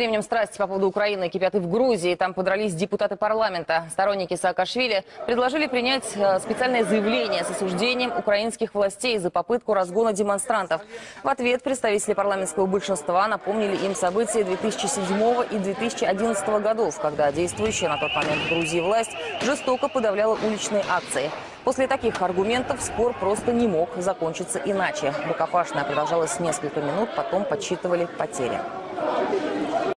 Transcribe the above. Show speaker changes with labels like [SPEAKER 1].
[SPEAKER 1] временем страсти по поводу Украины кипят и в Грузии. Там подрались депутаты парламента. Сторонники Саакашвили предложили принять э, специальное заявление с осуждением украинских властей за попытку разгона демонстрантов. В ответ представители парламентского большинства напомнили им события 2007 и 2011 годов, когда действующая на тот момент в Грузии власть жестоко подавляла уличные акции. После таких аргументов спор просто не мог закончиться иначе. Рукопашная продолжалась несколько минут, потом подсчитывали потери.